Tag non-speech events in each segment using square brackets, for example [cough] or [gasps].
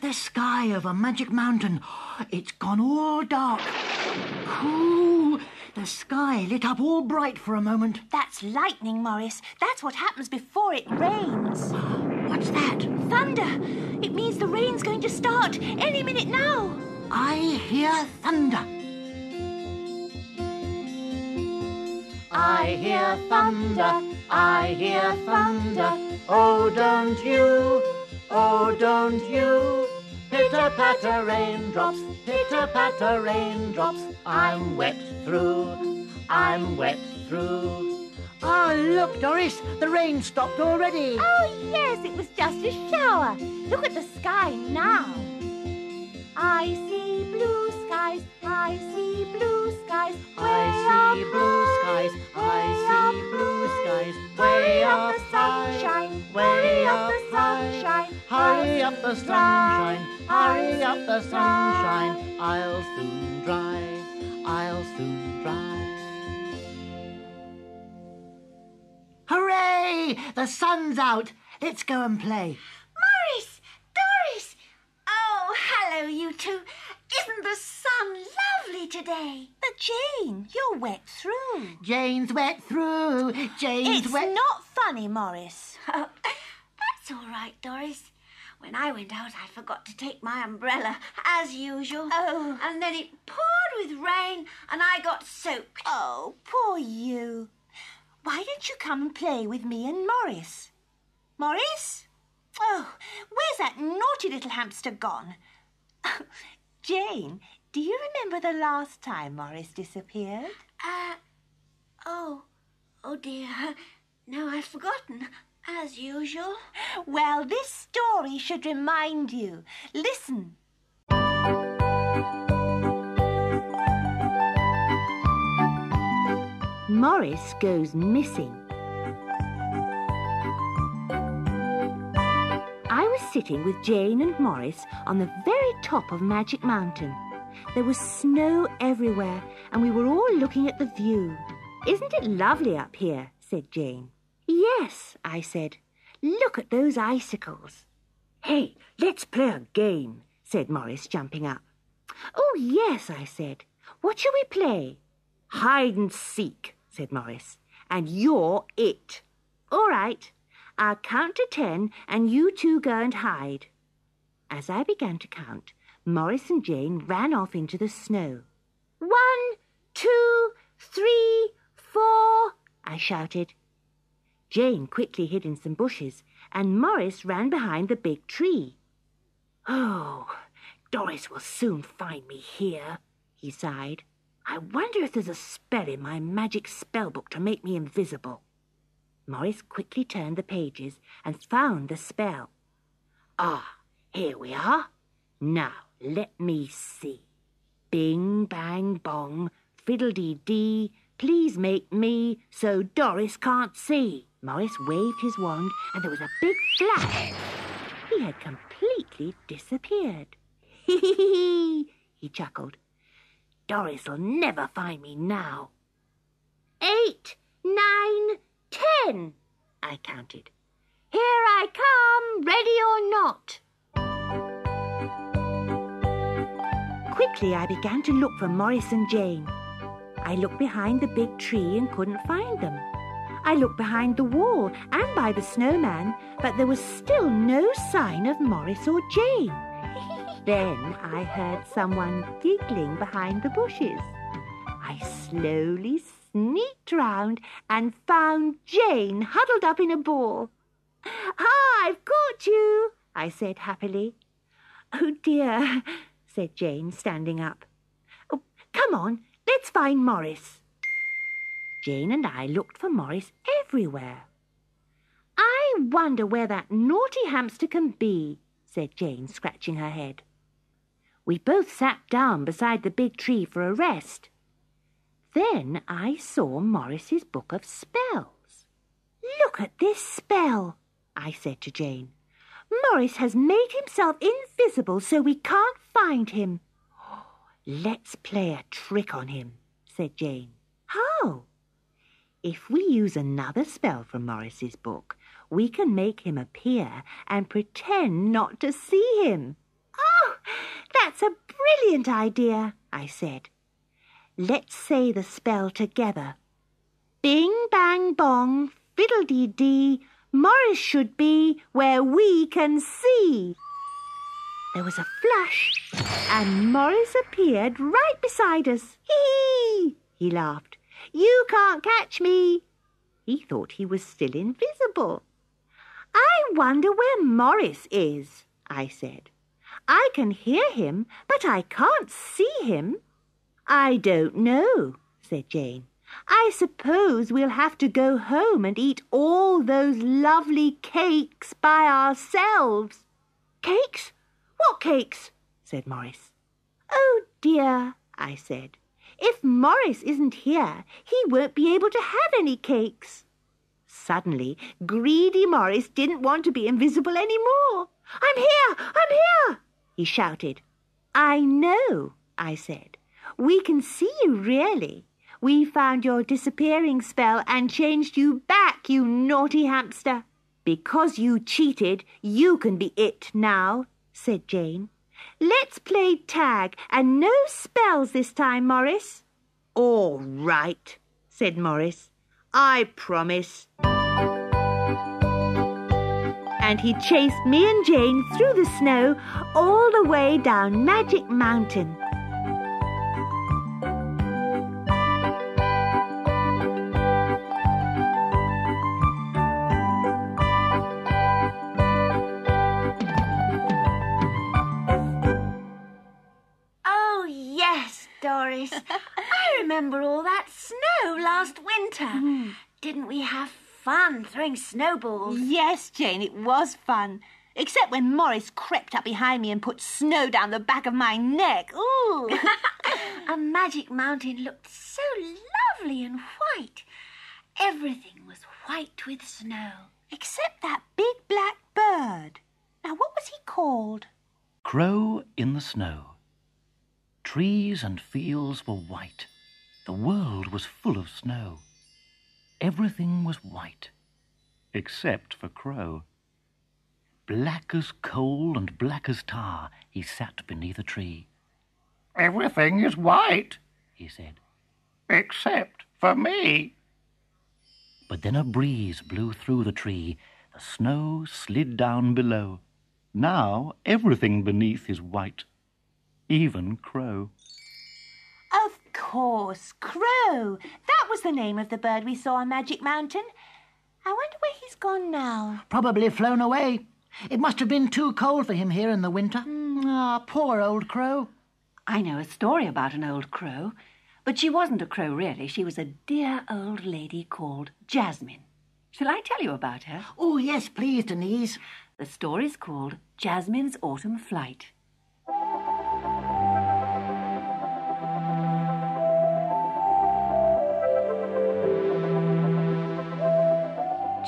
Hello, Morris. Look at the sky over Magic Mountain. It's gone all dark. Ooh, the sky lit up all bright for a moment. That's lightning, Morris. That's what happens before it rains. [gasps] What's that? Thunder. It means the rain's going to start any minute now. I hear thunder. I hear thunder, I hear thunder. Oh, don't you, oh, don't you. Pitter patter raindrops, pitter patter raindrops. I'm wet through, I'm wet through. Ah, look, Doris, the rain stopped already. Oh, yes, it was just a shower. Look at the sky now. I see blue skies, I see blue skies. I see blue skies, I see blue skies. Way up the sunshine, way up up the sunshine. Hurry up the sunshine, hurry up the sunshine. I'll soon dry, I'll soon dry. Hooray! The sun's out. Let's go and play. Morris! Doris! Oh, hello, you two. Isn't the sun lovely today? But Jane, you're wet through. Jane's wet through. Jane's wet. It's wet. not funny, Morris. Oh, [laughs] that's all right, Doris. When I went out, I forgot to take my umbrella, as usual. Oh. And then it poured with rain, and I got soaked. Oh, poor you. Why don't you come and play with me and Morris? Morris? Oh, where's that naughty little hamster gone? [laughs] Jane, do you remember the last time Morris disappeared? Uh, oh, oh dear. No, I've forgotten, as usual. Well, this story should remind you. Listen. Morris goes missing. Sitting with Jane and Morris on the very top of Magic Mountain. There was snow everywhere, and we were all looking at the view. Isn't it lovely up here? said Jane. Yes, I said. Look at those icicles. Hey, let's play a game, said Morris, jumping up. Oh, yes, I said. What shall we play? Hide and seek, said Morris. And you're it. All right. I'll count to ten, and you two go and hide. As I began to count, Morris and Jane ran off into the snow. One, two, three, four, I shouted. Jane quickly hid in some bushes, and Morris ran behind the big tree. Oh, Doris will soon find me here, he sighed. I wonder if there's a spell in my magic spell book to make me invisible. Morris quickly turned the pages and found the spell. Ah, here we are. Now, let me see. Bing, bang, bong, fiddle-dee-dee, please make me so Doris can't see. Morris waved his wand and there was a big flash. He had completely disappeared. Hee hee hee he chuckled. Doris'll never find me now. Eight, nine, ten, I counted. Here I come, ready or not. Quickly I began to look for Morris and Jane. I looked behind the big tree and couldn't find them. I looked behind the wall and by the snowman, but there was still no sign of Morris or Jane. [laughs] then I heard someone giggling behind the bushes. I slowly sneaked round and found Jane huddled up in a ball. Ah, I've caught you, I said happily. Oh dear, said Jane, standing up. Oh, come on, let's find Morris. Jane and I looked for Morris everywhere. I wonder where that naughty hamster can be, said Jane, scratching her head. We both sat down beside the big tree for a rest. Then I saw Morris's book of spells. Look at this spell, I said to Jane. Morris has made himself invisible so we can't find him. [gasps] Let's play a trick on him, said Jane. How? If we use another spell from Morris's book, We can make him appear and pretend not to see him. Oh, that's a brilliant idea, I said. Let's say the spell together. Bing, bang, bong, fiddle-dee-dee, Morris should be where we can see. There was a flash, and Morris appeared right beside us. Hee! He laughed. You can't catch me. He thought he was still invisible. I wonder where Morris is, I said. I can hear him, but I can't see him. I don't know, said Jane. I suppose we'll have to go home and eat all those lovely cakes by ourselves. Cakes? What cakes? said Morris. Oh dear, I said. If Morris isn't here, he won't be able to have any cakes. Suddenly, greedy Morris didn't want to be invisible any more. I'm here! I'm here! he shouted. I know, I said. We can see you, really. We found your disappearing spell and changed you back, you naughty hamster. Because you cheated, you can be it now, said Jane. Let's play tag, and no spells this time, Morris. All right, said Morris. I promise. And he chased me and Jane through the snow all the way down Magic Mountain. I remember all that snow last winter. Mm-hmm. Didn't we have fun throwing snowballs? Yes, Jane, it was fun. Except when Morris crept up behind me and put snow down the back of my neck. Ooh! [laughs] A magic mountain looked so lovely and white. Everything was white with snow. Except that big black bird. Now, what was he called? Crow in the snow. Trees and fields were white. The world was full of snow. Everything was white, except for Crow. Black as coal and black as tar, he sat beneath a tree. Everything is white, He said. except for me. But then a breeze blew through the tree. The snow slid down below. Now everything beneath is white, even Crow. Of course, Crow. That was the name of the bird we saw on Magic Mountain. I wonder where he's gone now. Probably flown away. It must have been too cold for him here in the winter. Ah, poor old crow. I know a story about an old crow, but she wasn't a crow really. She was a dear old lady called Jasmin. Shall I tell you about her? Oh, yes, please, Denise. The story's called Jasmin's Autumn Flight.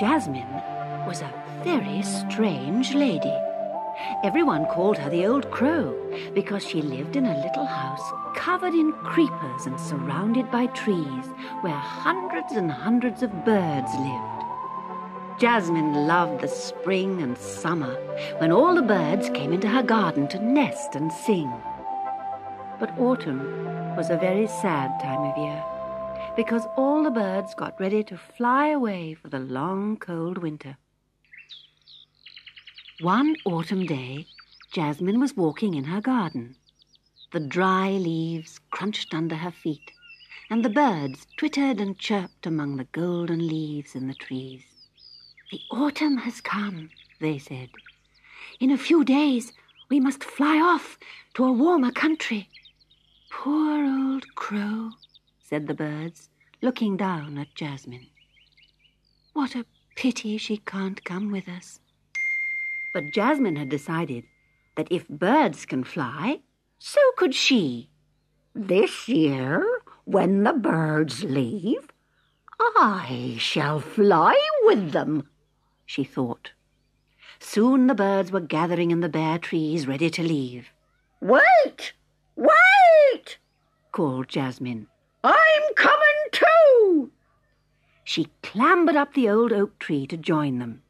Jasmin was a very strange lady. Everyone called her the Old Crow because she lived in a little house covered in creepers and surrounded by trees where hundreds and hundreds of birds lived. Jasmin loved the spring and summer when all the birds came into her garden to nest and sing. But autumn was a very sad time of year because all the birds got ready to fly away for the long, cold winter. One autumn day, Jasmin was walking in her garden. The dry leaves crunched under her feet, and the birds twittered and chirped among the golden leaves in the trees. The autumn has come, they said. In a few days, we must fly off to a warmer country. Poor old crow, said the birds, looking down at Jasmin. What a pity she can't come with us. But Jasmin had decided that if birds can fly, so could she. This year, when the birds leave, I shall fly with them. she thought. Soon the birds were gathering in the bare trees ready to leave. Wait! Wait! Called Jasmin. I'm coming too! She clambered up the old oak tree to join them.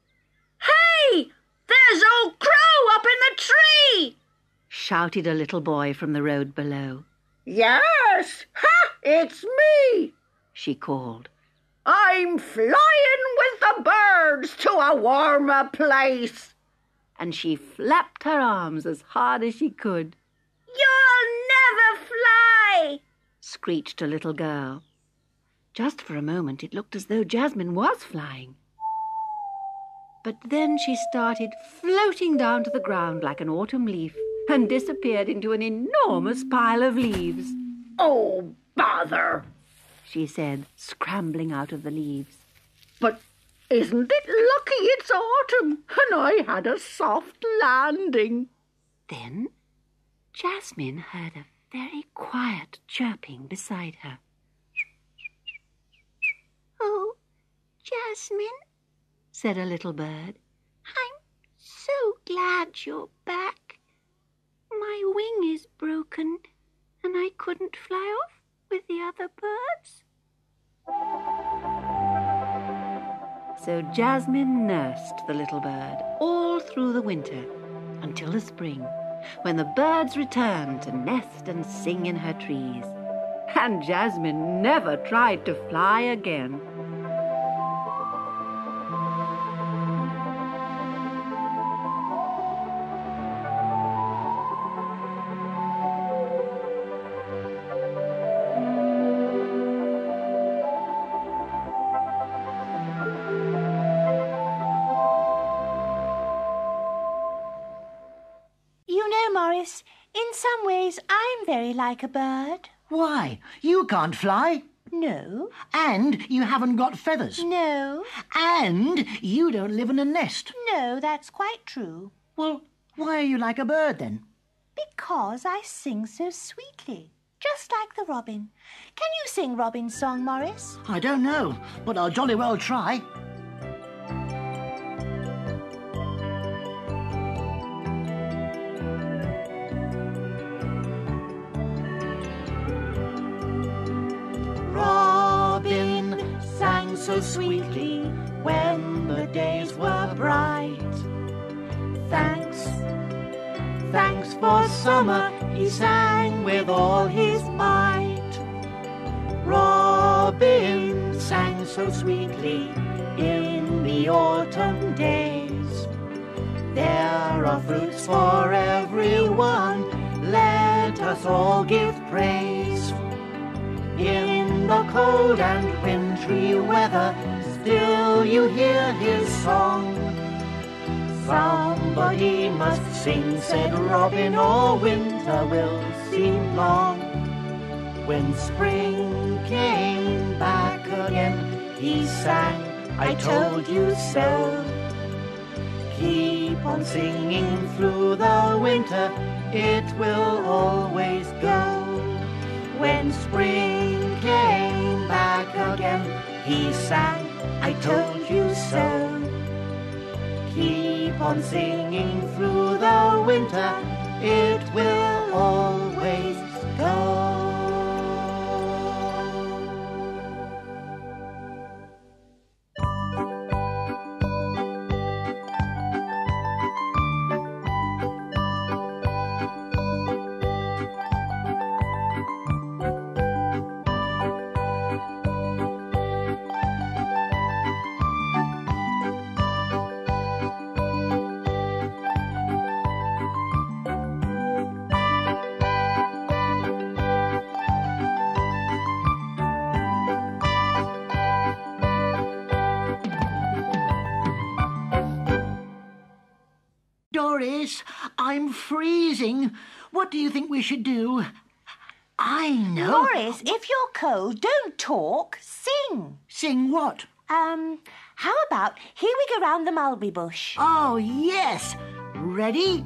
Hey! There's old Crow up in the tree! shouted a little boy from the road below. Yes! Ha! It's me! she called. I'm flying with the birds to a warmer place! And she flapped her arms as hard as she could. You'll never fly! Screeched a little girl. Just for a moment it looked as though Jasmin was flying. But then she started floating down to the ground like an autumn leaf and disappeared into an enormous pile of leaves. Oh, bother. She said, scrambling out of the leaves. But isn't it lucky it's autumn and I had a soft landing? Then Jasmin heard a very quiet chirping beside her. Oh, Jasmin, said a little bird. I'm so glad you're back. My wing is broken and I couldn't fly off with the other birds. So Jasmin nursed the little bird all through the winter until the spring, when the birds returned to nest and sing in her trees. And Jasmin never tried to fly again. Morris, in some ways I'm very like a bird. Why? You can't fly. No, And you haven't got feathers. no, And you don't live in a nest. no, that's quite true. Well, why are you like a bird then? Because I sing so sweetly, just like the robin. Can you sing Robin's song, Morris? I don't know, but I'll jolly well try. So sweetly when the days were bright. Thanks, thanks for summer, he sang with all his might. Robin sang so sweetly in the autumn days. There are fruits for everyone, let us all give praise. In cold and wintry weather, still you hear his song. Somebody must sing, said Robin, or winter will seem long. When spring came back again, he sang, I told you so. Keep on singing through the winter, it will always I told you so. Keep on singing through the winter, it will always Doris, I'm freezing. What do you think we should do? I know. Doris, if you're cold, don't talk, sing. Sing what? Um, how about Here We Go Round the Mulberry Bush? Oh, yes. Ready?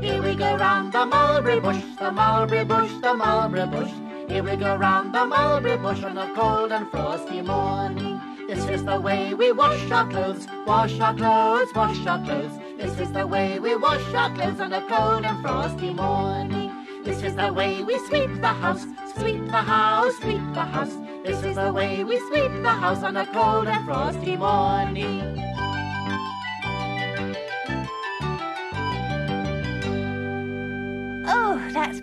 Here we go round the mulberry bush, the mulberry bush, the mulberry bush. Here we go round the mulberry bush on a cold and frosty morning. This is the way we wash our clothes, wash our clothes, wash our clothes. This is the way we wash our clothes on a cold and frosty morning. This is the way we sweep the house, sweep the house, sweep the house. This is the way we sweep the house on a cold and frosty morning.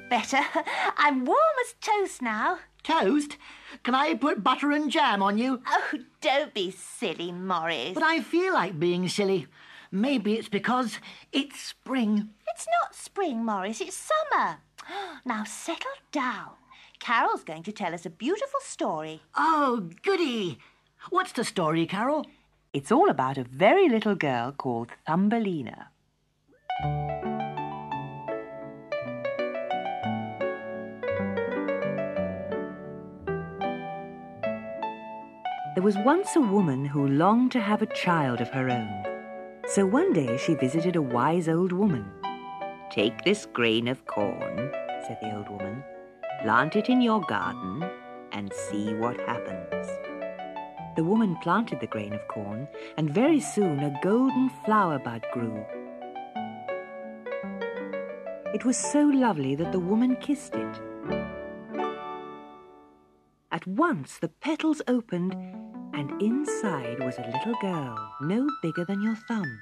Better. [laughs] I'm warm as toast now. Toast? Can I put butter and jam on you? Oh, don't be silly, Morris. But I feel like being silly. Maybe it's because it's spring. It's not spring, Morris. It's summer. [gasps] Now settle down. Carol's going to tell us a beautiful story. Oh, goody. What's the story, Carol? It's all about a very little girl called Thumbelina. There was once a woman who longed to have a child of her own. So one day she visited a wise old woman. Take this grain of corn, said the old woman, plant it in your garden, and see what happens. The woman planted the grain of corn, and very soon a golden flower bud grew. It was so lovely that the woman kissed it. At once the petals opened, and inside was a little girl, no bigger than your thumb.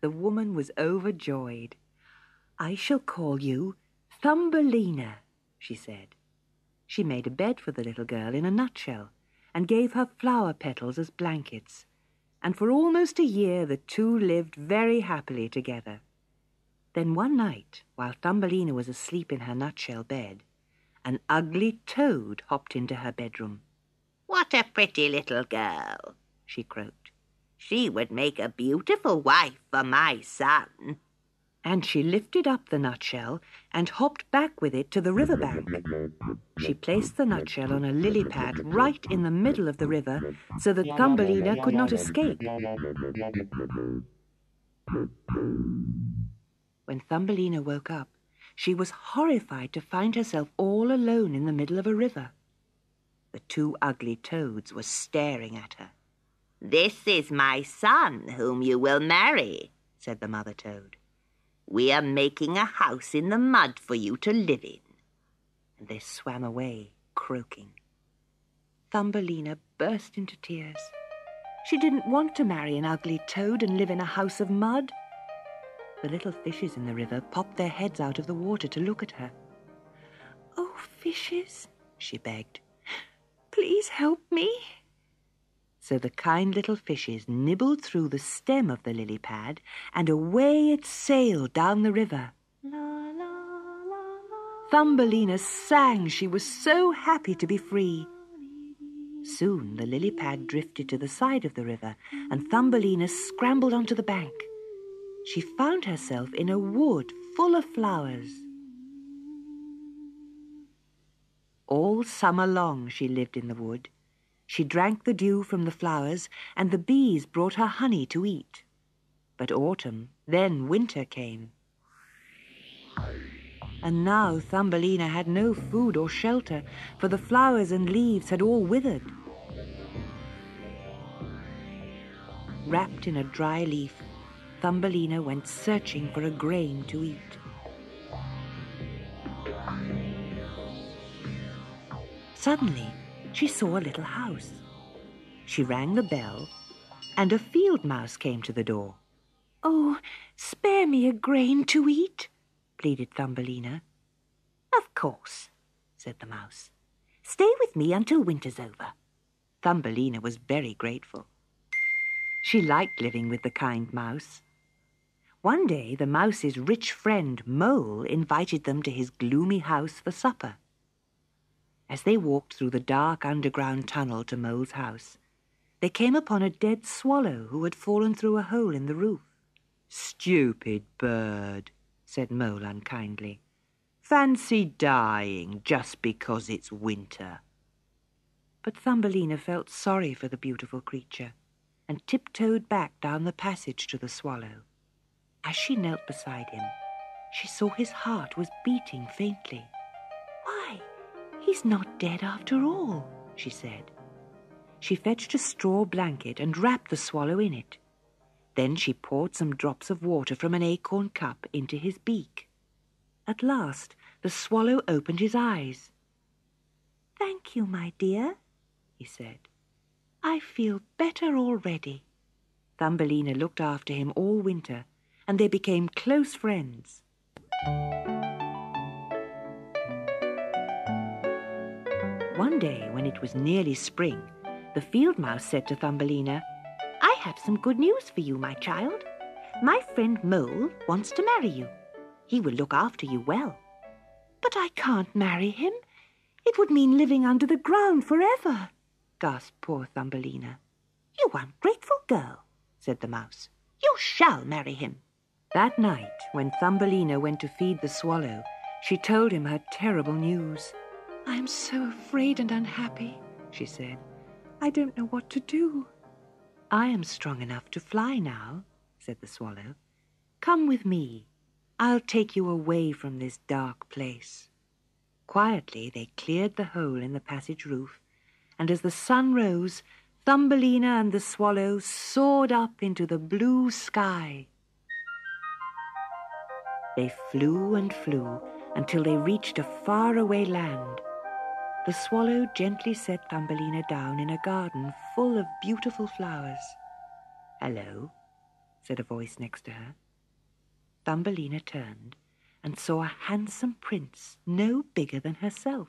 The woman was overjoyed. I shall call you Thumbelina, she said. She made a bed for the little girl in a nutshell and gave her flower petals as blankets, and for almost a year the two lived very happily together. Then one night, while Thumbelina was asleep in her nutshell bed, an ugly toad hopped into her bedroom. What a pretty little girl, she croaked. She would make a beautiful wife for my son. And she lifted up the nutshell and hopped back with it to the river bank. She placed the nutshell on a lily pad right in the middle of the river so that Thumbelina could not escape. When Thumbelina woke up, she was horrified to find herself all alone in the middle of a river. The two ugly toads were staring at her. This is my son whom you will marry, said the mother toad. We are making a house in the mud for you to live in. And they swam away, croaking. Thumbelina burst into tears. She didn't want to marry an ugly toad and live in a house of mud. The little fishes in the river popped their heads out of the water to look at her. Oh, fishes, she begged, please help me. So the kind little fishes nibbled through the stem of the lily pad, and away it sailed down the river. La, la, la, Thumbelina sang she was so happy to be free. Soon the lily pad drifted to the side of the river, and Thumbelina scrambled onto the bank. She found herself in a wood full of flowers. All summer long she lived in the wood. She drank the dew from the flowers, and the bees brought her honey to eat. But autumn, then winter came. And now Thumbelina had no food or shelter, for the flowers and leaves had all withered. Wrapped in a dry leaf, Thumbelina went searching for a grain to eat. Suddenly, she saw a little house. She rang the bell, and a field mouse came to the door. Oh, spare me a grain to eat, pleaded Thumbelina. Of course, said the mouse. Stay with me until winter's over. Thumbelina was very grateful. She liked living with the kind mouse. One day the mouse's rich friend Mole invited them to his gloomy house for supper. As they walked through the dark underground tunnel to Mole's house, they came upon a dead swallow who had fallen through a hole in the roof. Stupid bird, said Mole unkindly. Fancy dying just because it's winter. But Thumbelina felt sorry for the beautiful creature and tiptoed back down the passage to the swallow. As she knelt beside him, she saw his heart was beating faintly. Why, He's not dead after all, she said. She fetched a straw blanket and wrapped the swallow in it. Then she poured some drops of water from an acorn cup into his beak. At last, the swallow opened his eyes. Thank you, my dear, he said. I feel better already. Thumbelina looked after him all winter, and they became close friends. One day, when it was nearly spring, the field mouse said to Thumbelina, I have some good news for you, my child. My friend Mole wants to marry you. He will look after you well. But I can't marry him. It would mean living under the ground forever, gasped poor Thumbelina. You ungrateful girl, said the mouse. You shall marry him. That night, when Thumbelina went to feed the swallow, she told him her terrible news. I am so afraid and unhappy, she said. I don't know what to do. I am strong enough to fly now, said the swallow. Come with me. I'll take you away from this dark place. Quietly they cleared the hole in the passage roof, and as the sun rose, Thumbelina and the swallow soared up into the blue sky. They flew and flew until they reached a faraway land. The swallow gently set Thumbelina down in a garden full of beautiful flowers. Hello, said a voice next to her. Thumbelina turned and saw a handsome prince no bigger than herself.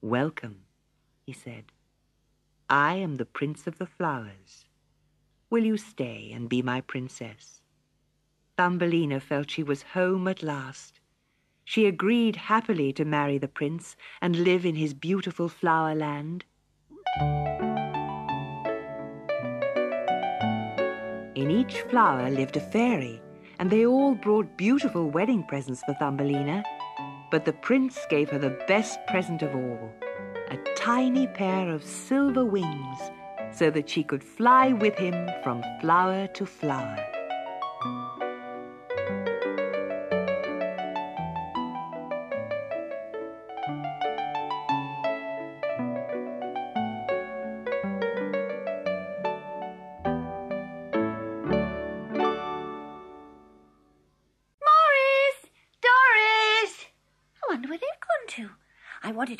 Welcome, he said. I am the Prince of the Flowers. Will you stay and be my princess? Thumbelina felt she was home at last. She agreed happily to marry the prince and live in his beautiful flower land. In each flower lived a fairy, and they all brought beautiful wedding presents for Thumbelina. But the prince gave her the best present of all a tiny pair of silver wings so that she could fly with him from flower to flower.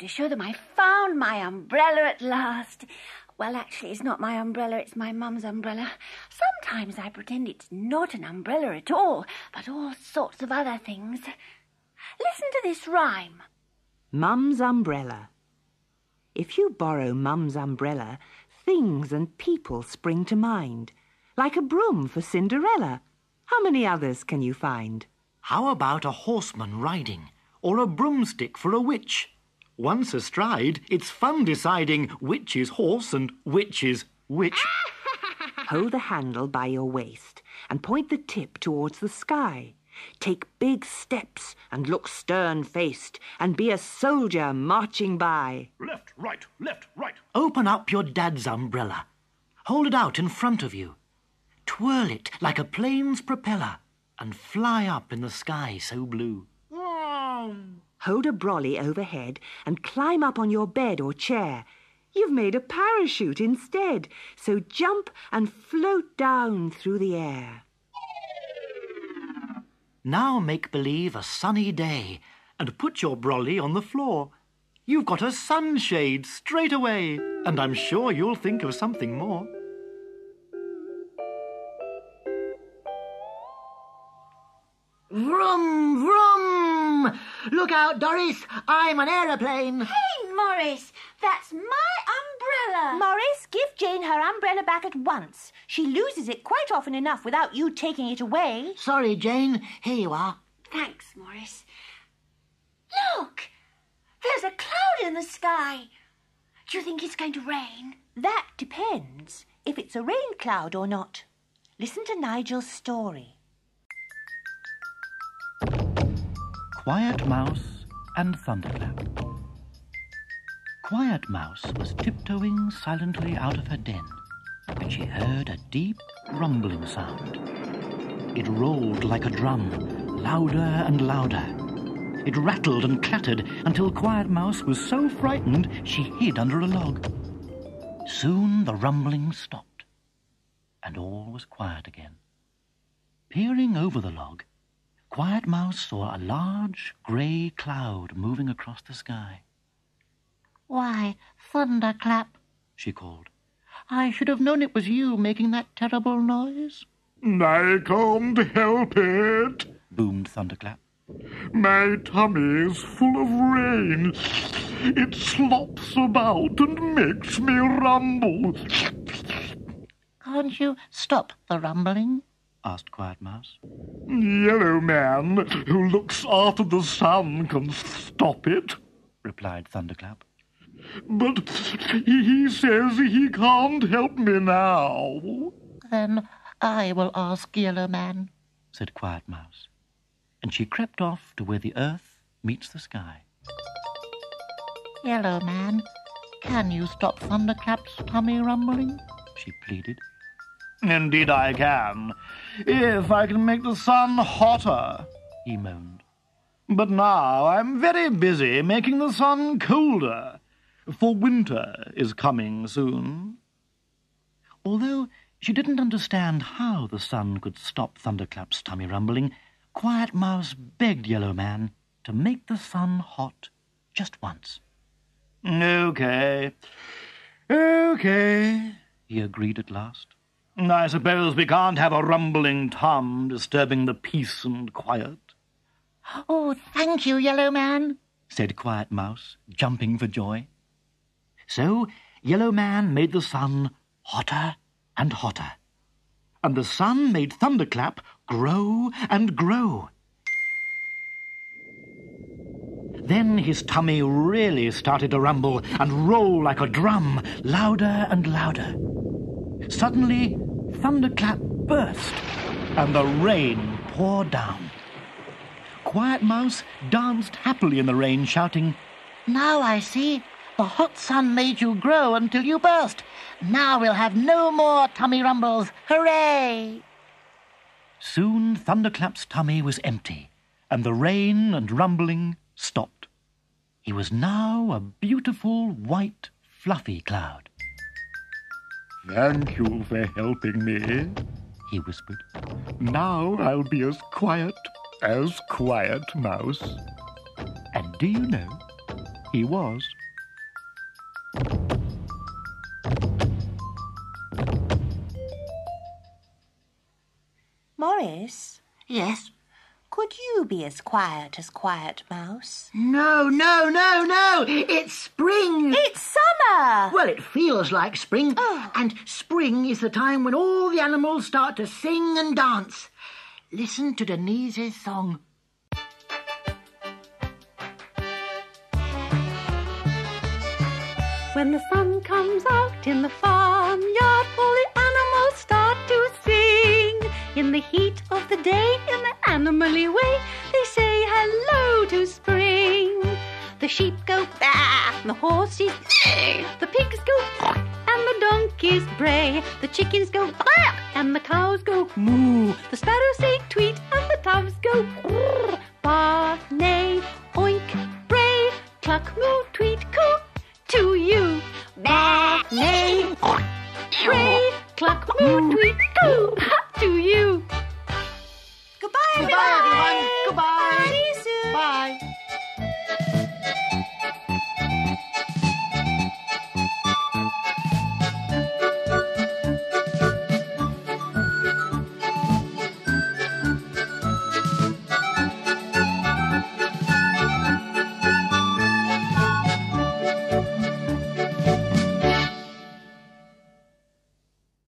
To show them I found my umbrella at last. Well, actually, it's not my umbrella, it's my mum's umbrella. Sometimes I pretend it's not an umbrella at all, but all sorts of other things. Listen to this rhyme. Mum's umbrella. If you borrow Mum's umbrella, things and people spring to mind, like a broom for Cinderella. How many others can you find? How about a horseman riding, or a broomstick for a witch? Once astride, it's fun deciding which is horse and which is witch. [laughs] Hold the handle by your waist and point the tip towards the sky. Take big steps and look stern faced and be a soldier marching by. Left, right, left, right. Open up your dad's umbrella. Hold it out in front of you. Twirl it like a plane's propeller and fly up in the sky so blue. Hold a brolly overhead and climb up on your bed or chair. You've made a parachute instead, so jump and float down through the air. Now make believe a sunny day and put your brolly on the floor. You've got a sunshade straight away, and I'm sure you'll think of something more. Vroom! Look out, Doris! I'm an aeroplane. Hey, Morris, that's my umbrella. Morris, give Jane her umbrella back at once. She loses it quite often enough without you taking it away. Sorry, Jane. Here you are. Thanks, Morris. Look, there's a cloud in the sky. Do you think it's going to rain? That depends if it's a rain cloud or not. Listen to Nigel's story. Quiet Mouse and Thunderclap. Quiet Mouse was tiptoeing silently out of her den when she heard a deep rumbling sound. It rolled like a drum, louder and louder. It rattled and clattered until Quiet Mouse was so frightened she hid under a log. Soon the rumbling stopped, and all was quiet again. Peering over the log, Quiet Mouse saw a large grey cloud moving across the sky. Why, Thunderclap, She called. I should have known it was you making that terrible noise. I can't help it. Boomed Thunderclap. My tummy is full of rain. It slops about and makes me rumble. Can't you stop the rumbling? Asked Quiet Mouse. Yellow Man, who looks after the sun, can stop it, replied Thunderclap. But he says he can't help me now. Then I will ask Yellow Man, said Quiet Mouse, and she crept off to where the earth meets the sky. Yellow Man, can you stop Thunderclap's tummy rumbling? she pleaded. Indeed I can, if I can make the sun hotter, he moaned. But now I'm very busy making the sun colder, for winter is coming soon. Although she didn't understand how the sun could stop Thunderclap's tummy rumbling, Quiet Mouse begged Yellow Man to make the sun hot just once. Okay, okay, he agreed at last. I suppose we can't have a rumbling Tom disturbing the peace and quiet. Oh, thank you, Yellow Man, said Quiet Mouse, jumping for joy. So Yellow Man made the sun hotter and hotter, and the sun made Thunderclap grow and grow. Then his tummy really started to rumble and roll like a drum, louder and louder. Suddenly, Thunderclap burst, and the rain poured down. Quiet Mouse danced happily in the rain, shouting, Now I see. The hot sun made you grow until you burst. Now we'll have no more tummy rumbles. Hooray! Soon Thunderclap's tummy was empty, and the rain and rumbling stopped. He was now a beautiful white fluffy cloud. Thank you for helping me, he whispered. Now I'll be as quiet as Quiet Mouse. And do you know, he was. Morris? Yes? Could you be as quiet as Quiet Mouse? No, no, no, no! It's spring! It's summer! Well, it feels like spring, oh. and spring is the time when all the animals start to sing and dance. Listen to Denise's song. When the sun comes out in the farmyard, all the animals start to sing. In the heat of the day, in the animally way, they say hello to spring. The sheep go bah, the horses neigh, the pigs go and the donkeys bray, the chickens go bah, and the cows go moo, the sparrows say tweet, and the doves go ba, neigh, oink, bray, cluck, moo, tweet, coo, to you. Ba, neigh, bray, cluck, moo, tweet, coo, [laughs] to you. Goodbye, everyone. Goodbye. See you soon. Bye.